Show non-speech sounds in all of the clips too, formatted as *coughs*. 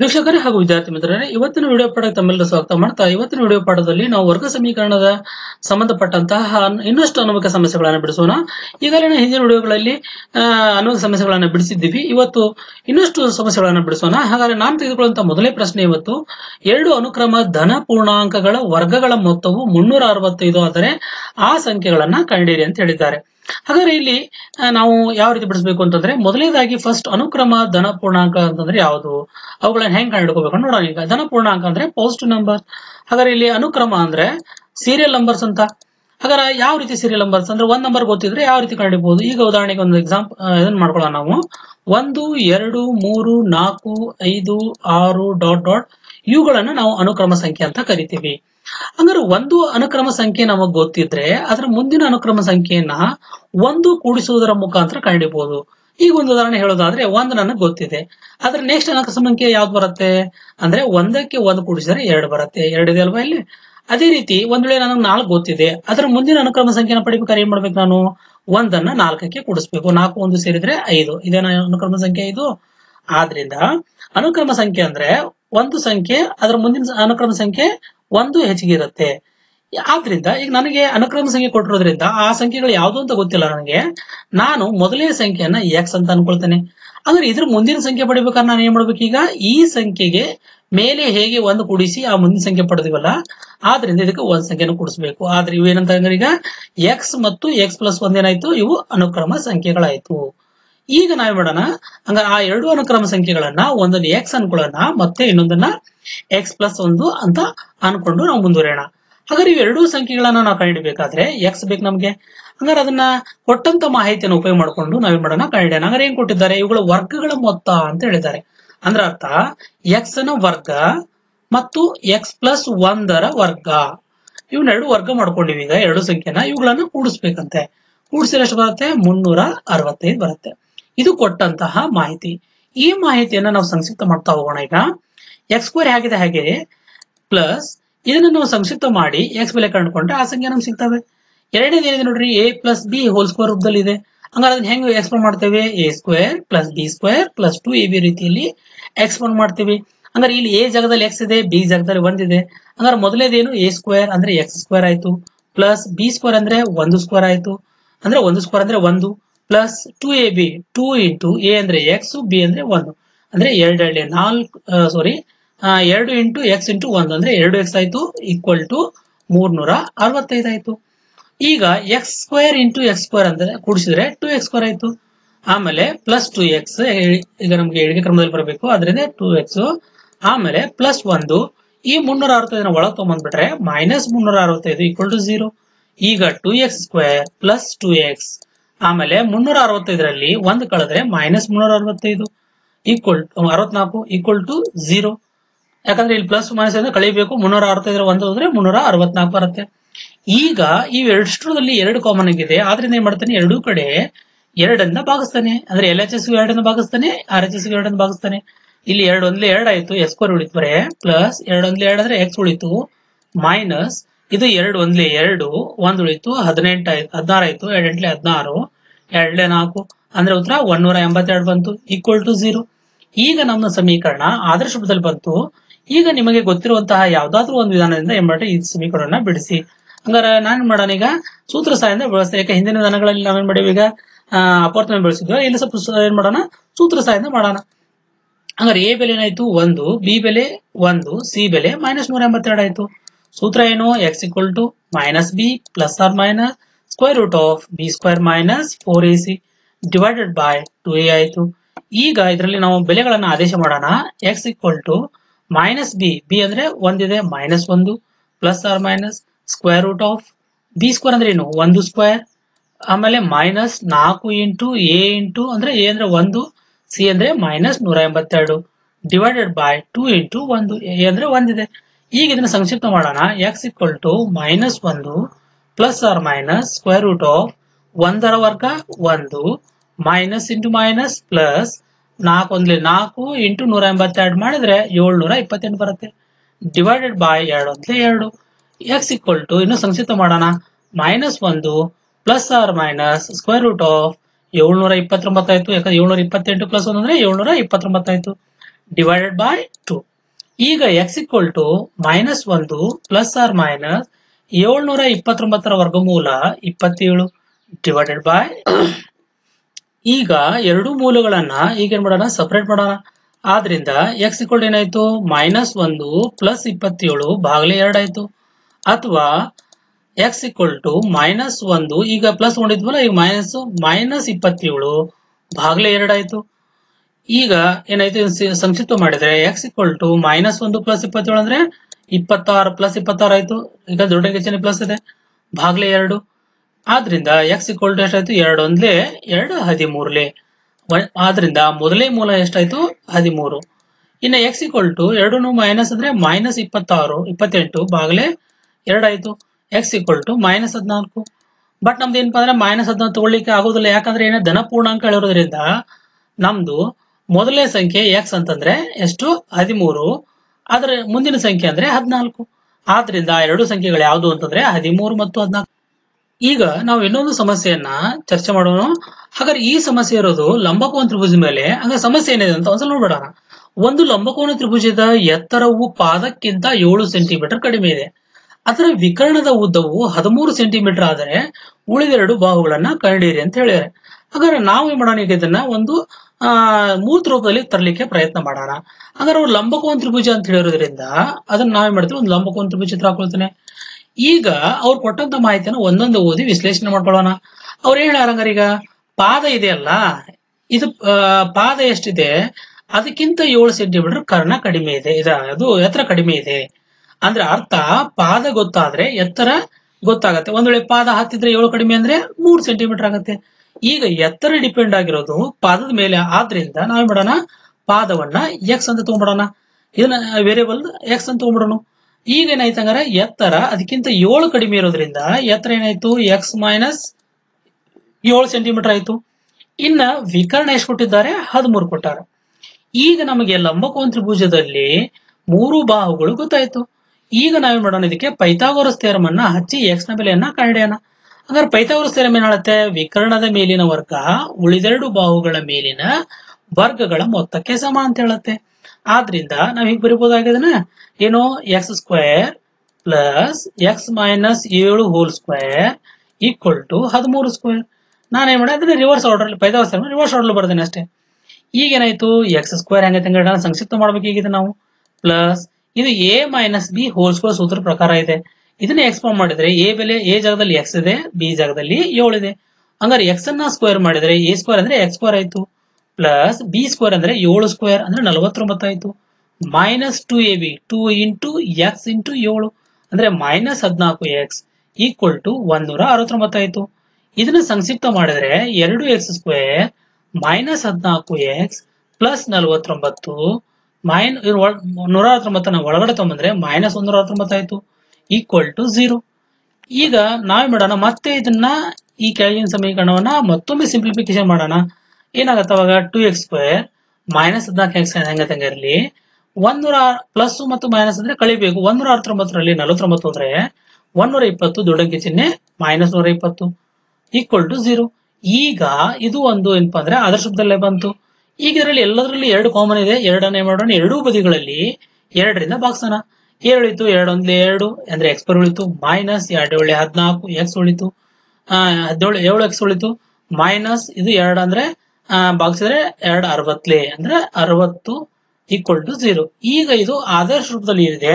ವೀಕ್ಷಕರೇ ಹಾಗೂ ವಿದ್ಯಾರ್ಥಿ ಮಿತ್ರರೇ, ಇವತ್ತಿನ ವಿಡಿಯೋ ಪಾಠಕ್ಕೆ ತಮ್ಮೆಲ್ಲರೂ ಸ್ವಾಗತ ಮಾಡ್ತಾ, ಇವತ್ತಿನ ವಿಡಿಯೋ ಪಾಠದಲ್ಲಿ ನಾವು ವರ್ಗ ಸಮೀಕರಣದ ಸಂಬಂಧಪಟ್ಟಂತಹ ಇನ್ನಷ್ಟು ಅನುಮುಖ ಸಮಸ್ಯೆಗಳನ್ನು ಬಿಡಿಸೋಣ. ಈಗಾಗಲೇ ಹಿಂದಿನ ವಿಡಿಯೋಗಳಲ್ಲಿ ಅನುಭವ ಸಮಸ್ಯೆಗಳನ್ನು ಬಿಡಿಸಿದ್ದೀವಿ. ಇವತ್ತು ಇನ್ನಷ್ಟು ಸಮಸ್ಯೆಗಳನ್ನು ಬಿಡಿಸೋಣ. ಹಾಗಾದ್ರೆ ನಾನು ತೆಗೆದುಕೊಳ್ಳುವಂತಹ ಮೊದಲೇ ಪ್ರಶ್ನೆ ಇವತ್ತು, ಎರಡು ಅನುಕ್ರಮ ಧನ ಪೂರ್ಣಾಂಕಗಳ ವರ್ಗಗಳ ಮೊತ್ತವು ಮುನ್ನೂರ ಅರವತ್ತೈದು ಆದರೆ ಆ ಸಂಖ್ಯೆಗಳನ್ನ ಕಂಡಿರಿ ಅಂತ ಹೇಳಿದ್ದಾರೆ. ಹಾಗಾದ್ರೆ ಇಲ್ಲಿ ನಾವು ಯಾವ ರೀತಿ ಬಿಡಿಸಬೇಕು ಅಂತಂದ್ರೆ, ಮೊದಲನೇದಾಗಿ ಫಸ್ಟ್ ಅನುಕ್ರಮ, ಧನ, ಪೂರ್ಣಾಂಕ ಅಂತಂದ್ರೆ ಯಾವುದು? ಅವುಗಳನ್ನ ಹೆಂಗ್ ಕಂಡುಹಿಡ್ಕೋಬೇಕು? ನೋಡೋಣ ಈಗ. ಧನ, ಪೂರ್ಣಾಂಕ ಅಂದ್ರೆ ಪೋಸ್ಟ್ ನಂಬರ್ ಹಾಗಾದ್ರೆ ಇಲ್ಲಿ ಅನುಕ್ರಮ ಅಂದ್ರೆ ಸೀರಿಯಲ್ ನಂಬರ್ಸ್ ಅಂತ. ಹಾಗಾದ್ರೆ ಯಾವ ರೀತಿ ಸೀರಿಯಲ್ ನಂಬರ್ಸ್ ಅಂದ್ರೆ ಒಂದ್ ನಂಬರ್ ಗೊತ್ತಿದ್ರೆ ಯಾವ ರೀತಿ ಕಂಡುಹಿಡಬಹುದು ಈಗ ಉದಾಹರಣೆಗೆ ಒಂದು ಎಕ್ಸಾಂಪಲ್ ಇದನ್ನ ಮಾಡ್ಕೊಳ್ಳೋಣ ನಾವು. ಒಂದು, ಎರಡು, ಮೂರು, ನಾಲ್ಕು, ಐದು, ಆರು, ಡಾಟ್ ಡಾಟ್. ಇವುಗಳನ್ನ ನಾವು ಅನುಕ್ರಮ ಸಂಖ್ಯೆ ಅಂತ ಕರಿತೀವಿ. ಹಂಗಾರೆ ಒಂದು ಅನುಕ್ರಮ ಸಂಖ್ಯೆ ನಮಗ್ ಗೊತ್ತಿದ್ರೆ ಅದರ ಮುಂದಿನ ಅನುಕ್ರಮ ಸಂಖ್ಯೆಯನ್ನ ಒಂದು ಕೂಡಿಸುವುದರ ಮುಖಾಂತರ ಕಂಡಿಬಹುದು ಈಗ ಒಂದು ಉದಾಹರಣೆ ಹೇಳೋದಾದ್ರೆ ಒಂದು ನನಗೆ ಗೊತ್ತಿದೆ. ಆದ್ರೆ ನೆಕ್ಸ್ಟ್ ಅನುಕ್ರಮ ಸಂಖ್ಯೆ ಯಾವ್ದು ಬರುತ್ತೆ? ಅಂದ್ರೆ ಒಂದಕ್ಕೆ ಒಂದು ಕೂಡಿಸಿದ್ರೆ ಎರಡು ಬರುತ್ತೆ. ಎರಡು ಇದೆ ಅಲ್ವಾ ಇಲ್ಲಿ? ಅದೇ ರೀತಿ ಒಂದ್ ವೇಳೆ ನನಗೆ ನಾಲ್ಕು ಗೊತ್ತಿದೆ. ಅದರ ಮುಂದಿನ ಅನುಕ್ರಮ ಸಂಖ್ಯೆನ ಪಡಿಬೇಕಾದ್ರೆ ಏನ್ ಮಾಡ್ಬೇಕು ನಾನು? ಒಂದನ್ನ ನಾಲ್ಕಕ್ಕೆ ಕೂಡಿಸ್ಬೇಕು. ನಾಲ್ಕು ಒಂದು ಸೇರಿದ್ರೆ ಐದು. ಇದೇನ ಅನುಕ್ರಮ ಸಂಖ್ಯೆ ಇದು? ಆದ್ರಿಂದ ಅನುಕ್ರಮ ಸಂಖ್ಯೆ ಅಂದ್ರೆ ಒಂದು ಸಂಖ್ಯೆ, ಅದರ ಮುಂದಿನ ಅನುಕ್ರಮ ಸಂಖ್ಯೆ ಒಂದು ಹೆಚ್ಚಿಗೆ ಇರುತ್ತೆ. ಆದ್ರಿಂದ ಈಗ ನನಗೆ ಅನುಕ್ರಮ ಸಂಖ್ಯೆ ಕೊಟ್ಟಿರೋದ್ರಿಂದ ಆ ಸಂಖ್ಯೆಗಳು ಯಾವುದು ಅಂತ ಗೊತ್ತಿಲ್ಲ ನನಗೆ. ನಾನು ಮೊದಲನೇ ಸಂಖ್ಯೆಯನ್ನ ಎಕ್ಸ್ ಅಂತ ಅನ್ಕೊಳ್ತೇನೆ. ಅಂದ್ರೆ ಇದ್ರ ಮುಂದಿನ ಸಂಖ್ಯೆ ಪಡಿಬೇಕಾದ್ರೆ ನಾನು ಏನ್ ಮಾಡ್ಬೇಕು ಈಗ? ಈ ಸಂಖ್ಯೆಗೆ ಮೇಲೆ ಹೇಗೆ ಒಂದು ಕೂಡಿಸಿ ಆ ಮುಂದಿನ ಸಂಖ್ಯೆ ಪಡೆದಿವಲ್ಲ, ಆದ್ರಿಂದ ಇದಕ್ಕೆ ಒಂದ್ ಸಂಖ್ಯೆನ ಕೂಡಿಸ್ಬೇಕು. ಆದ್ರೆ ಏನಂತ ಅಂದ್ರೆ ಈಗ ಎಕ್ಸ್ ಮತ್ತು ಎಕ್ಸ್ ಪ್ಲಸ್ ಒಂದೇನಾಯ್ತು? ಇವು ಅನುಕ್ರಮ ಸಂಖ್ಯೆಗಳಾಯ್ತು. ಈಗ ನಾವ್ ಮಾಡೋಣ? ಹಂಗ ಆ ಎರಡು ಅನುಕ್ರಮ ಸಂಖ್ಯೆಗಳನ್ನ ಒಂದನ್ನ ಎಕ್ಸ್ ಅನ್ಕೊಳ್ಳೋಣ, ಮತ್ತೆ ಇನ್ನೊಂದನ್ನ ಎಕ್ಸ್ ಪ್ಲಸ್ ಒಂದು ಅಂತ ಅನ್ಕೊಂಡು ನಾವು ಮುಂದುವರಿಯೋಣ. ಹಾಗಾದ್ರೆ ಇವೆರಡೂ ಸಂಖ್ಯೆಗಳನ್ನ ನಾವು ಕಂಡುಹಿಡಬೇಕಾದ್ರೆ ಎಕ್ಸ್ ಬೇಕು ನಮ್ಗೆ? ಹಂಗಾರೆ ಅದನ್ನ ಕೊಟ್ಟಂತ ಮಾಹಿತಿಯನ್ನು ಉಪಯೋಗ ಮಾಡ್ಕೊಂಡು ನಾವೇನ್ ಮಾಡೋಣ ಕಂಡುಹಿಡಿಯೋಣ ಹಂಗಾರೆ ಏನ್ ಕೊಟ್ಟಿದ್ದಾರೆ? ಇವುಗಳ ವರ್ಗಗಳ ಮೊತ್ತ ಅಂತ ಹೇಳಿದ್ದಾರೆ. ಅಂದ್ರ ಅರ್ಥ ಎಕ್ಸ್ನ ವರ್ಗ ಮತ್ತು ಎಕ್ಸ್ ಪ್ಲಸ್ ಒಂದರ ವರ್ಗ. ಇವನ್ನೆರಡು ವರ್ಗ ಮಾಡ್ಕೊಂಡಿವಿ ಈಗ ಎರಡು ಸಂಖ್ಯೆನ ಇವುಗಳನ್ನ ಕೂಡಿಸ್ಬೇಕಂತೆ. ಕೂಡಿಸಿದ್ರೆ ಎಷ್ಟು ಬರುತ್ತೆ? ಮುನ್ನೂರ ಅರವತ್ತೈದು ಬರುತ್ತೆ. ಇದು ಕೊಟ್ಟಂತಹ ಮಾಹಿತಿ. ಈ ಮಾಹಿತಿಯನ್ನ ನಾವು ಸಂಕ್ಷಿಪ್ತ ಮಾಡ್ತಾ ಹೋಗೋಣ ಈಗ. ಎಕ್ಸ್ ಸ್ಕ್ವೇರ್ ಆಗಿದೆ ಹಾಗೆ? ಪ್ಲಸ್ ಇದನ್ನ ನಾವು ಸಂಕ್ಷಿಪ್ತ ಮಾಡಿ ಎಕ್ಸ್ ಬೆಲೆ ಕಂಡುಕೊಂಡ್ರೆ ಆ ಸಂಖ್ಯೆ ನಮ್ಗೆ ಸಿಗ್ತವೆ ಎರಡನೇದು ಏನಿದೆ ನೋಡ್ರಿ? A plus B whole square ರೂಪದಲ್ಲಿ ಇದೆ. ಹಂಗಾರೆ ಅದನ್ನ ಹೆಂಗ್ ಎಕ್ಸ್ಪ್ಲೋರ್ ಮಾಡ್ತೇವೆ? A square plus B square plus two A B ರೀತಿಯಲ್ಲಿ ಎಕ್ಸ್ಪ್ಲೋರ್ ಮಾಡ್ತೀವಿ. ಅಂದ್ರೆ ಇಲ್ಲಿ ಎ ಜಾಗದಲ್ಲಿ ಎಕ್ಸ್ ಇದೆ ಬಿ ಜಾಗದಲ್ಲಿ ಒಂದಿದೆ ಹಂಗಾರೆ ಮೊದಲೇದೇನು ಎ ಸ್ಕ್ವೇರ್ ಅಂದ್ರೆ ಎಕ್ಸ್ ಸ್ಕ್ವೇರ್ ಆಯ್ತು. ಪ್ಲಸ್ ಬಿ ಸ್ಕ್ವೇರ್ ಅಂದ್ರೆ ಒಂದು ಸ್ಕ್ವೇರ್ ಆಯ್ತು. ಅಂದ್ರೆ ಒಂದು ಸ್ಕ್ವೇರ್ ಅಂದ್ರೆ ಒಂದು. Plus two A B two into A ಅಂದ್ರೆ ಎಕ್ಸ್ ಬಿ ಅಂದ್ರೆ ಒಂದು ಅಂದ್ರೆ ಎರಡು ಎರಡೇ ನಾಲ್ಕು ಸಾರಿ ಎರಡು ಇಂಟು ಎಕ್ಸ್ ಇಂಟು ಒಂದು ಅಂದ್ರೆ ಎರಡು ಎಕ್ಸ್ ಆಯ್ತು ಈಕ್ವಲ್ ಟು ಮೂರ್ನೂರ ಅರವತ್ತೈದು ಆಯ್ತು. ಈಗ X square into X square ಅಂದ್ರೆ ಕೂಡಿಸಿದ್ರೆ ಟೂ ಎಕ್ಸ್ ಸ್ಕ್ವೇರ್ ಆಯ್ತು. ಆಮೇಲೆ ಪ್ಲಸ್ ಟು ಎಕ್ಸ್ ಈಗ ನಮ್ಗೆ ಎಳಿಗೆ ಕ್ರಮದಲ್ಲಿ ಬರಬೇಕು. ಅದರಿಂದ ಟೂ ಎಕ್ಸ್ ಆಮೇಲೆ ಪ್ಲಸ್ ಒಂದು ಈ ಮುನ್ನೂರ ಅರವತ್ತೈದನ ಒಳಗೆ ತಗೊಂಡ್ಬಿಟ್ರೆ ಮೈನಸ್ ಮುನ್ನೂರ ಅರವತ್ತೈದು ಈಕ್ವಲ್ ಟು ಜೀರೋ ಈಗ two X square plus two X ಆಮೇಲೆ ಮುನ್ನೂರ ಅರವತ್ತೈದರಲ್ಲಿ ಒಂದು ಕಳೆದ್ರೆ ಮೈನಸ್ ಮುನ್ನೂರ ಅರವತ್ತೈದು ಈಕ್ವಲ್ ಅರವತ್ನಾಲ್ಕು ಈಕ್ವಲ್ ಟು ಝೀರೋ ಯಾಕಂದ್ರೆ ಇಲ್ಲಿ ಪ್ಲಸ್ ಮೈನಸ್ ಅಂದ್ರೆ ಕಳಿಬೇಕು ಮುನ್ನೂರ ಅರವತ್ತೈದರ ಒಂದು ಹೋದ್ರೆ ಮುನ್ನೂರ ಅರವತ್ನಾಲ್ಕು ಬರುತ್ತೆ. ಈಗ ಇವೆರಡರಲ್ಲಿ ಎರಡು ಕಾಮನ್ ಆಗಿದೆ. ಆದ್ರಿಂದ ಏನ್ ಮಾಡ್ತಾನೆ? ಎರಡೂ ಕಡೆ ಎರಡನ್ನ ಭಾಗಿಸ್ತಾನೆ. ಅಂದ್ರೆ ಎಲ್ ಎಚ್ ಎಸ್ ಎರಡನ್ನ ಭಾಗಿಸ್ತಾನೆ ಆರ್ ಎಚ್ ಎಸ್ ಎರಡನ್ನ ಭಾಗಿಸ್ತಾನೆ. ಇಲ್ಲಿ ಎರಡು ಒಂದ್ಲೆ ಎರಡು ಆಯ್ತು. ಎಸ್ ಸ್ಕ್ವೇರ್ ಉಳಿತು ಬರೇ. ಪ್ಲಸ್ ಎರಡು ಎರಡು ಅಂದ್ರೆ ಎಕ್ಸ್ ಉಳಿತು. ಮೈನಸ್ ಇದು ಎರಡು, ಒಂದ್ಲಿ ಎರಡು ಒಂದ್ ಉಳಿತು ಹದಿನೆಂಟು ಆಯ್ತು, ಹದಿನಾರು ಆಯ್ತು, ಎರಡೆಂಟ್ಲೆ ಹದಿನಾರು, ಎರಡ್ಲೆ ನಾಲ್ಕು, ಅಂದ್ರೆ ಉತ್ತರ ಒಂದೂರ ಎಂಬತ್ತೆರಡು ಬಂತು ಈಕ್ವಲ್ ಟು ಜೀರೋ ಈಗ ನಮ್ಮ ಸಮೀಕರಣ ಆದರ್ಶ ರೂಪದಲ್ಲಿ ಬಂತು. ಈಗ ನಿಮಗೆ ಗೊತ್ತಿರುವಂತಹ ಯಾವ್ದಾದ್ರು ಒಂದು ವಿಧಾನದಿಂದ ಮಾಡಿ ಈ ಸಮೀಕರಣ ಬಿಡಿಸಿ. ಹಂಗಾರೆ ನಾನ್ ಮಾಡೋಣ ಈಗ? ಸೂತ್ರ ಸಹಾಯದಿಂದ ಬಳಸ್ತೇನೆ ಯಾಕೆ ಹಿಂದಿನ ವಿಧಾನಗಳಲ್ಲಿ ನಾವೇನ್ ಮಾಡೀವಿ ಈಗ? ಅಪರ್ತನ ಬೆಳೆಸಿದ್ವಿ. ಇಲ್ಲಿ ಸ್ವಲ್ಪ ಏನ್ ಮಾಡೋಣ? ಸೂತ್ರ ಸಹಾಯದಿಂದ ಮಾಡೋಣ. ಹಂಗಾರೆ ಎ ಬೆಲೆ ಏನಾಯ್ತು ಒಂದು ಬಿ ಬೆಲೆ ಒಂದು ಸಿ ಬೆಲೆ ಮೈನಸ್ ನೂರ ಎಂಬತ್ತೆರಡು ಆಯ್ತು. ಸೂತ್ರ ಏನು? X equal to minus B plus or minus square root of B square minus four A C divided by two A ಆಯಿತು. ಈಗ ಇದರಲ್ಲಿ ನಾವು ಬೆಲೆಗಳನ್ನ ಆದೇಶ ಮಾಡೋಣ. X equal to minus B B ಅಂದ್ರೆ ಒಂದಿದೆ ಮೈನಸ್ ಒಂದು plus or minus square root of B square ಅಂದ್ರೆ ಏನು? ಒಂದು ಸ್ಕ್ವೇರ್ ಆಮೇಲೆ ಮೈನಸ್ ನಾಲ್ಕು ಇಂಟು ಎ ಇಂಟು ಅಂದ್ರೆ ಎ ಅಂದ್ರೆ ಒಂದು ಸಿ ಅಂದ್ರೆ ಮೈನಸ್ ನೂರ ಎಂಬತ್ತೆರಡು. ಡಿವೈಡೆಡ್ ಬೈ ಟೂ ಇಂಟು ಒಂದು ಎ ಅಂದ್ರೆ ಒಂದಿದೆ. ಈಗ ಇದನ್ನ ಸಂಕ್ಷಿಪ್ತ ಮಾಡೋಣ. ಎಕ್ಸ್ ಇಕ್ವಲ್ ಟು ಮೈನಸ್ ಒಂದು plus or minus square root of ಒಂದರ ವರ್ಗ ಒಂದು ಮೈನಸ್ ಇಂಟು ಮೈನಸ್ ಪ್ಲಸ್ ನಾಲ್ಕು ಒಂದ್ಲಿ ನಾಲ್ಕು ಇಂಟು ನೂರ ಎಂಬತ್ತೆರಡು ಮಾಡಿದ್ರೆ ಏಳ್ನೂರ ಇಪ್ಪತ್ತೆಂಟು ಬರುತ್ತೆ. ಡಿವೈಡೆಡ್ ಬೈ ಎರಡು ಒಂದ್ಲೆ ಎರಡು. ಎಕ್ಸ್ ಇಕ್ವಲ್ ಟು ಇನ್ನು ಸಂಕ್ಷಿಪ್ತ ಮಾಡೋಣ. ಮೈನಸ್ ಒಂದು plus or minus square root of ಏಳ್ನೂರ ಇಪ್ಪತ್ತೊಂಬತ್ತಾಯ್ತು. ಯಾಕಂದ್ರೆ ಏಳ್ನೂರ ಇಪ್ಪತ್ತೆಂಟು ಪ್ಲಸ್ ಒಂದು ಅಂದ್ರೆ ಏಳ್ನೂರ ಇಪ್ಪತ್ತೊಂಬತ್ತಾಯ್ತು. ಡಿವೈಡೆಡ್ ಬೈ ಟು ಈಗ ಎಕ್ಸ್ ಇಕ್ವಲ್ ಟು ಮೈನಸ್ ಒಂದು ಪ್ಲಸ್ ಆರ್ ಮೈನಸ್ ಏಳ್ನೂರ ಇಪ್ಪತ್ತೊಂಬತ್ತರ ವರ್ಗಮೂಲ ಇಪ್ಪತ್ತೇಳು ಡಿವೈಡೆಡ್ ಬೈ *coughs* ಈಗ ಎರಡು ಮೂಲಗಳನ್ನ ಈಗ ಏನ್ ಮಾಡೋಣ? ಸಪರೇಟ್ ಮಾಡೋಣ. ಆದ್ರಿಂದ ಎಕ್ಸ್ ಇಕ್ವಲ್ ಏನಾಯ್ತು? ಮೈನಸ್ ಒಂದು ಪ್ಲಸ್ ಇಪ್ಪತ್ತೇಳು ಭಾಗಲೇ ಎರಡಾಯ್ತು ಅಥವಾ ಎಕ್ಸ್ ಇಕ್ವಲ್ ಟು ಮೈನಸ್ ಒಂದು ಈಗ ಪ್ಲಸ್ ಹೊಂದಿದ್ವಲ್ಲ ಈಗ ಮೈನಸ್ ಮೈನಸ್ ಇಪ್ಪತ್ತೇಳು ಭಾಗಲೇ ಎರಡಾಯ್ತು ಈಗ ಏನಾಯ್ತು ಸಂಕ್ಷಿಪ್ತ ಮಾಡಿದ್ರೆ ಎಕ್ಸ್ ಇಕ್ವಲ್ ಟು ಮೈನಸ್ ಒಂದು ಪ್ಲಸ್ ಇಪ್ಪತ್ತೇಳು ಅಂದ್ರೆ ಇಪ್ಪತ್ತಾರು ಪ್ಲಸ್ ಇಪ್ಪತ್ತಾರು ಆಯ್ತು. ಈಗ ದೊಡ್ಡ ಗೆಚ್ಚನೆ ಪ್ಲಸ್ ಇದೆ. ಭಾಗ್ಲೆ ಎರಡು. ಆದ್ರಿಂದ ಎಕ್ಸ್ ಇಕ್ವಲ್ ಟು ಎಷ್ಟಾಯ್ತು? ಎರಡು ಒಂದ್ಲೆ ಎರಡು ಹದಿಮೂರ್ಲೆ ಆದ್ರಿಂದ ಮೊದಲೇ ಮೂಲ ಎಷ್ಟಾಯ್ತು? ಹದಿಮೂರು. ಇನ್ನು ಎಕ್ಸ್ ಇಕ್ವಲ್ ಟು ಎರಡು ಮೈನಸ್ ಅಂದ್ರೆ ಮೈನಸ್ ಇಪ್ಪತ್ತಾರು, ಇಪ್ಪತ್ತೆಂಟು, ಬಾಗ್ಲೆ ಎರಡಾಯ್ತು. ಎಕ್ಸ್ ಇಕ್ವಲ್ ಟು ಮೈನಸ್ ಹದಿನಾಲ್ಕು. ಬಟ್ ನಮ್ದು ಏನಪ್ಪಾ ಅಂದ್ರೆ ಮೈನಸ್ ಹದಿನಾಲ್ಕು ತಗೊಳ್ಳಿಕ್ಕೆ ಆಗೋದಿಲ್ಲ. ಯಾಕಂದ್ರೆ ಏನೇ ಧನ ಪೂರ್ಣಾಂಕ ಹೇಳಿರೋದ್ರಿಂದ ನಮ್ದು ಮೊದಲನೇ ಸಂಖ್ಯೆ ಎಕ್ಸ್ ಅಂತಂದ್ರೆ ಎಷ್ಟು? ಹದಿಮೂರು. ಅದರ ಮುಂದಿನ ಸಂಖ್ಯೆ ಅಂದ್ರೆ ಹದಿನಾಲ್ಕು. ಆದ್ರಿಂದ ಎರಡು ಸಂಖ್ಯೆಗಳು ಯಾವುದು ಅಂತಂದ್ರೆ ಹದಿಮೂರು ಮತ್ತು ಹದಿನಾಲ್ಕು. ಈಗ ನಾವು ಇನ್ನೊಂದು ಸಮಸ್ಯೆಯನ್ನ ಚರ್ಚೆ ಮಾಡೋಣ. ಹಾಗಾದ್ರೆ ಈ ಸಮಸ್ಯೆ ಇರೋದು ಲಂಬಕೋನ ತ್ರಿಭುಜದ ಮೇಲೆ. ಹಂಗ ಸಮಸ್ಯೆ ಏನಿದೆ ಅಂತ ಒಂದ್ಸಲ ನೋಡ್ಬಿಡೋಣ. ಒಂದು ಲಂಬಕೋನ ತ್ರಿಭುಜದ ಎತ್ತರವು ಪಾದಕ್ಕಿಂತ ಏಳು ಸೆಂಟಿಮೀಟರ್ ಕಡಿಮೆ ಇದೆ. ಅದರ ವಿಕರ್ಣದ ಉದ್ದವು ಹದಿಮೂರು ಸೆಂಟಿಮೀಟರ್ ಆದರೆ ಉಳಿದೆರಡು ಬಾಹುಗಳನ್ನ ಕಂಡಿರಿ ಅಂತ ಹೇಳಿದ್ದಾರೆ. ಹಾಗಾದ್ರೆ ನಾವು ಏನ್ ಮಾಡೋಣ ಈಗ ಇದನ್ನ ಒಂದು, ಆ, ಮೂರ್ತ ರೂಪದಲ್ಲಿ ತರಲಿಕ್ಕೆ ಪ್ರಯತ್ನ ಮಾಡೋಣ. ಹಾಗಾದ್ರೆ ಅವ್ರು ಲಂಬಕೋನ ತ್ರಿಭುಜ ಅಂತ ಹೇಳಿರೋದ್ರಿಂದ ಅದನ್ನ ನಾವೇನ್ ಮಾಡ್ತೀವಿ? ಒಂದು ಲಂಬಕೋನ ತ್ರಿಭುಜ ಚಿತ್ರ ಹಾಕೊಳ್ತೇನೆ. ಈಗ ಅವ್ರು ಕೊಟ್ಟಂತ ಮಾಹಿತಿಯನ್ನು ಒಂದೊಂದು ಓದಿ ವಿಶ್ಲೇಷಣೆ ಮಾಡ್ಕೊಳ್ಳೋಣ. ಅವ್ರು ಏನ್ ಹೇಳಾರಂಗಾರ ಈಗ? ಪಾದ ಇದೆಯಲ್ಲ ಇದು ಪಾದ ಎಷ್ಟಿದೆ? ಅದಕ್ಕಿಂತ ಏಳು ಸೆಂಟಿಮೀಟರ್ ಕರ್ಣ ಕಡಿಮೆ ಇದೆ. ಇದ, ಅದು ಎತ್ತರ ಕಡಿಮೆ ಇದೆ. ಅಂದ್ರೆ ಅರ್ಥ, ಪಾದ ಗೊತ್ತಾದ್ರೆ ಎತ್ತರ ಗೊತ್ತಾಗತ್ತೆ. ಒಂದ್ ವೇಳೆ ಪಾದ ಹತ್ತಿದ್ರೆ ಏಳು ಕಡಿಮೆ ಅಂದ್ರೆ ಮೂರು ಸೆಂಟಿಮೀಟರ್ ಆಗತ್ತೆ. ಈಗ ಎತ್ತರ ಡಿಪೆಂಡ್ ಆಗಿರೋದು ಪಾದದ ಮೇಲೆ ಆದ್ರಿಂದ ನಾವೇನ್ ಮಾಡೋಣ? ಪಾದವನ್ನ ಎಕ್ಸ್ ಅಂತ ತಗೊಂಡ್ಬಿಡೋಣ. ಇದನ್ನ ವೇರಿಯಬಲ್ ಎಕ್ಸ್ ಅಂತ ತಗೊಂಡ್ಬಿಡೋಣ. ಈಗ ಏನಾಯ್ತು ಹಂಗಾರೆ? ಎತ್ತರ ಅದಕ್ಕಿಂತ ಏಳು ಕಡಿಮೆ ಇರೋದ್ರಿಂದ ಎತ್ತರ ಏನಾಯ್ತು? ಎಕ್ಸ್ ಮೈನಸ್ ಏಳು ಸೆಂಟಿಮೀಟರ್ ಆಯ್ತು. ಇನ್ನ ವಿಕರ್ಣ ಎಷ್ಟು ಕೊಟ್ಟಿದ್ದಾರೆ? ಹದಿಮೂರು ಕೊಟ್ಟಾರ. ಈಗ ನಮಗೆ ಲಂಬಕೋನ್ ತ್ರಿಭುಜದಲ್ಲಿ ಮೂರು ಬಾಹುಗಳು ಗೊತ್ತಾಯ್ತು. ಈಗ ನಾವೇನ್ ಮಾಡೋಣ? ಇದಕ್ಕೆ ಪೈಥಾಗೋರಸ್ ಥಿಯರಮ್ ಹಚ್ಚಿ ಎಕ್ಸ್ನ ಬೆಲೆಯನ್ನ ಕಂಡಿಡಿಯೋಣ ಪೈಥಾಗೋರಸ್ ಥಿಯರಮ್ ಏನ್ ಹೇಳುತ್ತೆ? ವಿಕರ್ಣದ ಮೇಲಿನ ವರ್ಗ ಉಳಿದೆರಡು ಬಾಹುಗಳ ಮೇಲಿನ ವರ್ಗಗಳ ಮೊತ್ತಕ್ಕೆ ಸಮ ಅಂತ ಹೇಳುತ್ತೆ. ಆದ್ರಿಂದ ನಾವ್ ಹೀಗೆ ಬರಿಬಹುದಾಗಿದನ ಏನು? X square plus X minus ಏಳು ಹೋಲ್ ಸ್ಕ್ವೇರ್ ಈಕ್ವಲ್ ಟು ಹದಿಮೂರು ಸ್ಕ್ವೇರ್ ನಾನೇನ್ ಮಾಡಿದೆ? ಅದನ್ನ reverse order theorem reverse order ಬರ್ದೇನೆ ಅಷ್ಟೇ. ಈಗ ಏನಾಯ್ತು ಎಕ್ಸ್ ಸ್ಕ್ವೇರ್ ಹೆಂಗೈತೆ ಹಂಗೆ ಸಂಕ್ಷಿಪ್ತ ಮಾಡ್ಬೇಕು ಈಗ ಇದನ್ನ ನಾವು. ಪ್ಲಸ್ ಇದು A minus B whole square ಸೂತ್ರ ಪ್ರಕಾರ ಇದೆ. ಇದನ್ನ ಎಕ್ಸ್ಪೋರ್ ಮಾಡಿದ್ರೆ ಎ ಬೆಲೆ ಎ ಜಾಗದಲ್ಲಿ ಎಕ್ಸ್ ಇದೆ ಬಿ ಜಾಗದಲ್ಲಿ ಏಳು ಇದೆ. ಹಂಗಾರೆ ಎಕ್ಸ್ ಅನ್ನ ಸ್ಕ್ವೇರ್ ಮಾಡಿದ್ರೆ ಎ ಸ್ಕ್ವೇರ್ ಅಂದ್ರೆ ಎಕ್ಸ್ ಸ್ಕ್ವೇರ್ ಆಯ್ತು. ಪ್ಲಸ್ ಬಿ ಸ್ಕ್ವೇರ್ ಅಂದ್ರೆ ಏಳು ಸ್ಕ್ವೇರ್ ಅಂದ್ರೆ ನಲವತ್ತೊಂಬತ್ತು ಆಯ್ತು. Minus two A B two into X into ಏಳು. ಅಂದ್ರೆ ಮೈನಸ್ ಹದಿನಾಲ್ಕು ಎಕ್ಸ್ ಈಕ್ವಲ್ ಟು ಒಂದೂರ ಅರವತ್ತೊಂಬತ್ತು ಆಯ್ತು. ಇದನ್ನ ಸಂಕ್ಷಿಪ್ತ ಮಾಡಿದ್ರೆ ಎರಡು ಎಕ್ಸ್ ಸ್ಕ್ವೇರ್ ಮೈನಸ್ ಹದಿನಾಲ್ಕು ಎಕ್ಸ್ ಪ್ಲಸ್ ನಲವತ್ತೊಂಬತ್ತು ಮೈನ್ ನೂರ ಅರವತ್ತೊಂಬತ್ತನ್ನ ಒಳಗಡೆ ತಗೊಂಬಂದ್ರೆ ಮೈನಸ್ ಒಂದೂರ ಅರವತ್ತೊಂಬತ್ತು ಆಯ್ತು. ಈಕ್ವಲ್ ಟು ಝೀರೋ ಈಗ ನಾವೇ ಮಾಡೋಣ? ಮತ್ತೆ ಇದನ್ನ ಈ ಕೆಳಗಿನ ಸಮೀಕರಣವನ್ನ ಮತ್ತೊಮ್ಮೆ ಸಿಂಪ್ಲಿಫಿಕೇಶನ್ ಮಾಡೋಣ. ಏನಾಗತ್ತೆ ಅವಾಗ? ಟೂ ಎಕ್ಸ್ ಸ್ಕ್ವೇರ್ ಮೈನಸ್ ಹದಿನಾಲ್ಕು ಎಕ್ಸ್ ಹೆಂಗತಂಗ ಇರಲಿ ಒಂದೂರ ಪ್ಲಸ್ ಮತ್ತು ಮೈನಸ್ ಅಂದ್ರೆ ಕಳಿಬೇಕು. ಒಂದೂರ ಅರವತ್ತೊಂಬತ್ತರಲ್ಲಿ ನಲವತ್ತೊಂಬತ್ತು ಅಂದ್ರೆ ಒಂದೂರ ಇಪ್ಪತ್ತು ದೊಡ್ಡಂಕಿ ಚಿಹ್ನೆ ಮೈನಸ್ ನೂರ ಇಪ್ಪತ್ತು ಈಕ್ವಲ್ ಟು ಝೀರೋ ಈಗ ಇದು ಒಂದು ಏನಪ್ಪಾ ಅಂದ್ರೆ ಆದರ್ಶದಲ್ಲೇ ಬಂತು. ಈಗ ಇದರಲ್ಲಿ ಎಲ್ಲದರಲ್ಲಿ ಎರಡು ಕಾಮನ್ ಇದೆ. ಎರಡನ್ನೇ ಮಾಡೋಣ. ಎರಡೂ ಬದಿಗಳಲ್ಲಿ ಎರಡರಿಂದ ಭಾಗಿಸೋಣ. ಏಳು ಉಳಿತು ಎರಡು ಒಂದ್ಲೆ ಎರಡು, ಅಂದ್ರೆ ಎಕ್ಸ್ ಪರ್ ಉಳಿತು ಮೈನಸ್ ಎರಡು ಒಳ್ಳೆ ಹದಿನಾಲ್ಕು ಎಕ್ಸ್ ಉಳಿತು ಹದಿನೇಳು, ಏಳು ಎಕ್ಸ್ ಉಳಿತು ಮೈನಸ್ ಇದು ಎರಡು ಅಂದ್ರೆ ಭಾಗಿಸಿದ್ರೆ ಎರಡು ಅರವತ್ಲೆ, ಅಂದ್ರೆ ಅರವತ್ತು ಈಕ್ವಲ್ ಟು ಝೀರೋ ಈಗ ಇದು ಆದರ್ಶ ರೂಪದಲ್ಲಿ ಇದೆ.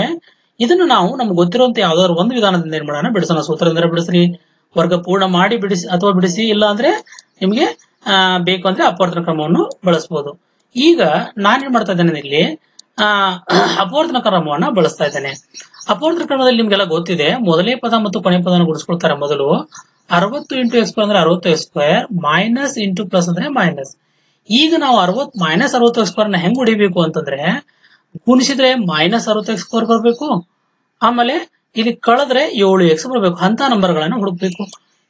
ಇದನ್ನು ನಾವು ನಮ್ಗೆ ಗೊತ್ತಿರುವಂತ ಯಾವ್ದಾದ್ರು ಒಂದು ವಿಧಾನದಿಂದ ಏನ್ ಮಾಡೋಣ? ಬಿಡಿಸೋಣ. ಸೂತ್ರದಿಂದ ಬಿಡಿಸ್ರಿ. ವರ್ಗ ಪೂರ್ಣ ಮಾಡಿ ಬಿಡಿಸಿ, ಅಥವಾ ಬಿಡಿಸಿ ಇಲ್ಲ ಅಂದ್ರೆ ನಿಮ್ಗೆ ಬೇಕು ಅಂದ್ರೆ ಅಪವರ್ತನ ಕ್ರಮವನ್ನು ಬಳಸಬಹುದು ಈಗ ನಾನೇನ್ ಮಾಡ್ತಾ ಇದ್ದೇನೆ ಇಲ್ಲಿ? ಆ, ಅಪವರ್ತನ ಕ್ರಮವನ್ನ ಬಳಸ್ತಾ ಇದ್ದಾನೆ. ಅಪವರ್ತನ ಕ್ರಮದಲ್ಲಿ ನಿಮ್ಗೆಲ್ಲ ಗೊತ್ತಿದೆ, ಮೊದಲೇ ಪದ ಮತ್ತು ಕೊನೆ ಪದನ ಗುಡಿಸ್ಕೊಳ್ತಾರೆ ಮೊದಲು. ಅರವತ್ತು ಇಂಟು ಎಕ್ಸ್ ಅಂದ್ರೆ ಅರವತ್ತು X square minus into plus ಅಂದ್ರೆ ಮೈನಸ್ ಈಗ ನಾವು ಅರವತ್ ಮೈನಸ್ ಅರವತ್ತು ಎಕ್ಸ್ ಸ್ಕ್ವೇರ್ನ ಹೆಂಗ್ ಹೊಡಿಬೇಕು ಅಂತಂದ್ರೆ, ಗುಣಿಸಿದ್ರೆ ಮೈನಸ್ ಅರವತ್ತು ಎಕ್ಸ್ ಸ್ಕ್ವೇರ್ ಬರಬೇಕು. ಆಮೇಲೆ ಇಲ್ಲಿ ಕಳೆದ್ರೆ ಏಳು ಎಕ್ಸ್ ಬರ್ಬೇಕು. ಅಂತ ನಂಬರ್ಗಳನ್ನು ಹುಡುಕ್ಬೇಕು.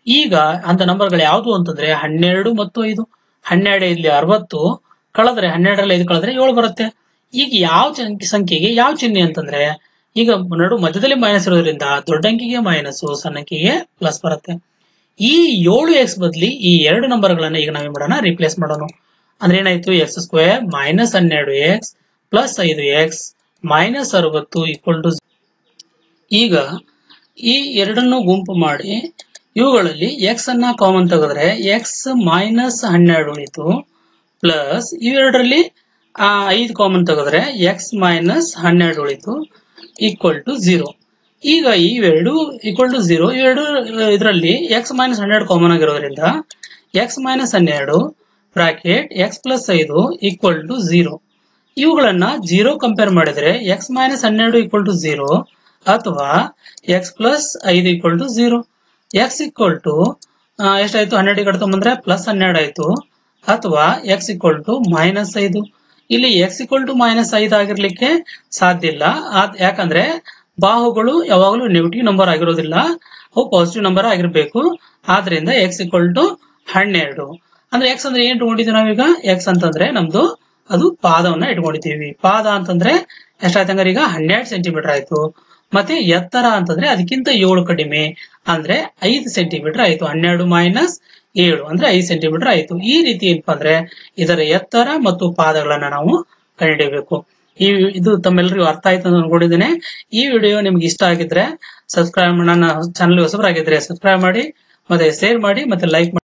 ಈಗ ಅಂತ ನಂಬರ್ಗಳು ಯಾವುದು ಅಂತಂದ್ರೆ ಹನ್ನೆರಡು ಮತ್ತು ಐದು. ಹನ್ನೆರಡು ಇಲ್ಲಿ ಅರವತ್ತು, ಕಳೆದ್ರೆ ಹನ್ನೆರಡರಲ್ಲಿ ಐದು, ಕಳೆದ್ರೆ ಏಳು ಬರುತ್ತೆ. ಈಗ ಯಾವ ಸಂಖ್ಯೆಗೆ ಯಾವ ಚಿಹ್ನೆ ಅಂತಂದ್ರೆ, ಈಗ ನಡು ಮಧ್ಯದಲ್ಲಿ ಮೈನಸ್ ಇರೋದ್ರಿಂದ ದೊಡ್ಡ ಅಂಕಿಗೆ ಮೈನಸ್ ಸಣ್ಣ ಅಂಕಿಗೆ ಪ್ಲಸ್ ಬರುತ್ತೆ. ಈ ಏಳು ಎಕ್ಸ್ ಬದಲಿ ಈ ಎರಡು ನಂಬರ್ ಗಳನ್ನ ಈಗ ನಾವೇನ್ ಮಾಡೋಣ ರಿಪ್ಲೇಸ್ ಮಾಡೋಣ. ಅಂದ್ರೆ ಏನಾಯ್ತು? ಎಕ್ಸ್ ಸ್ಕ್ವೇರ್ ಮೈನಸ್ ಹನ್ನೆರಡು ಎಕ್ಸ್ ಪ್ಲಸ್ ಐದು ಎಕ್ಸ್ ಮೈನಸ್ ಅರವತ್ತು ಈಕ್ವಲ್ ಟು ಈಗ ಈ ಎರಡನ್ನು ಗುಂಪು ಮಾಡಿ, ಇವುಗಳಲ್ಲಿ ಎಕ್ಸ್ ಅನ್ನ ಕಾಮನ್ ತೆಗೆದ್ರೆ ಎಕ್ಸ್ ಮೈನಸ್ ಹನ್ನೆರಡು ಉಳಿತು ಪ್ಲಸ್ ಇವೆರಡರಲ್ಲಿ ಆ ಐದು ಕಾಮನ್ ತೆಗೆದ್ರೆ ಎಕ್ಸ್ ಮೈನಸ್ ಹನ್ನೆರಡು ಉಳಿತು ಈಕ್ವಲ್ ಟು ಝೀರೋ ಈಗ ಇವೆರಡು ಈಕ್ವಲ್ ಟು ಝೀರೋ ಇವೆರಡು ಇದರಲ್ಲಿ ಎಕ್ಸ್ ಮೈನಸ್ ಹನ್ನೆರಡು ಕಾಮನ್ ಆಗಿರೋದ್ರಿಂದ ಎಕ್ಸ್ ಮೈನಸ್ ಹನ್ನೆರಡು ಬ್ರಾಕೆಟ್ ಎಕ್ಸ್ ಪ್ಲಸ್ ಐದು ಈಕ್ವಲ್ ಟು ಝೀರೋ ಇವುಗಳನ್ನ ಜೀರೋ ಕಂಪೇರ್ ಮಾಡಿದ್ರೆ ಎಕ್ಸ್ ಮೈನಸ್ ಹನ್ನೆರಡು ಈಕ್ವಲ್ ಟು ಝೀರೋ ಅಥವಾ ಎಕ್ಸ್ ಪ್ಲಸ್ ಐದು equal to zero X equal to ಎಷ್ಟಾಯ್ತು? ಹನ್ನೆರಡು ಕಡೆ ತಗೊಂಬಂದ್ರೆ ಪ್ಲಸ್ ಹನ್ನೆರಡು ಆಯ್ತು. ಅಥವಾ ಎಕ್ಸ್ ಈಕ್ವಲ್ ಟು ಮೈನಸ್ ಐದು. ಇಲ್ಲಿ ಎಕ್ಸ್ ಇಕ್ವಲ್ ಟು ಮೈನಸ್ ಐದು ಆಗಿರ್ಲಿಕ್ಕೆ ಸಾಧ್ಯ ಇಲ್ಲ. ಯಾಕಂದ್ರೆ ಬಾಹುಗಳು ಯಾವಾಗಲೂ ನೆಗೆಟಿವ್ ನಂಬರ್ ಆಗಿರೋದಿಲ್ಲ. ಅವು ಪಾಸಿಟಿವ್ ನಂಬರ್ ಆಗಿರ್ಬೇಕು. ಆದ್ರಿಂದ ಎಕ್ಸ್ ಇಕ್ವಲ್ ಟು ಹನ್ನೆರಡು. ಅಂದ್ರೆ ಎಕ್ಸ್ ಅಂದ್ರೆ ಏನ್ ಇಟ್ಕೊಂಡಿದ್ದೀವಿ ನಾವೀಗ? ಎಕ್ಸ್ ಅಂತಂದ್ರೆ ನಮ್ದು ಅದು ಪಾದವನ್ನ ಇಟ್ಕೊಂಡಿದ್ದೀವಿ. ಪಾದ ಅಂತಂದ್ರೆ ಎಷ್ಟಾಯ್ತಂಗ ಈಗ ಹನ್ನೆರಡು ಸೆಂಟಿಮೀಟರ್ ಆಯ್ತು. ಮತ್ತೆ ಎತ್ತರ ಅಂತಂದ್ರೆ ಅದಕ್ಕಿಂತ ಏಳು ಕಡಿಮೆ ಅಂದ್ರೆ ಐದು ಸೆಂಟಿಮೀಟರ್ ಆಯ್ತು. ಹನ್ನೆರಡು ಮೈನಸ್ ಏಳು ಅಂದ್ರೆ ಐದು ಸೆಂಟಿಮೀಟರ್ ಆಯ್ತು. ಈ ರೀತಿ ಏನಪ್ಪಾ ಅಂದ್ರೆ ಇದರ ಎತ್ತರ ಮತ್ತು ಪಾದಗಳನ್ನ ನಾವು ಕಂಡುಹಿಡಿಯಬೇಕು ಈ ಇದು ತಮ್ಮೆಲ್ಲರಿಗೂ ಅರ್ಥ ಆಯ್ತು ಅಂತ ಅನ್ಕೊಂಡಿದ್ದೇನೆ. ಈ ವಿಡಿಯೋ ನಿಮ್ಗೆ ಇಷ್ಟ ಆಗಿದ್ರೆ ಸಬ್ಸ್ಕ್ರೈಬ್ ನನ್ನ ಚಾನಲ್ ಹೊಸಬರಾಗಿದ್ರೆ ಸಬ್ಸ್ಕ್ರೈಬ್ ಮಾಡಿ, ಮತ್ತೆ ಶೇರ್ ಮಾಡಿ, ಮತ್ತೆ ಲೈಕ್ ಮಾಡಿ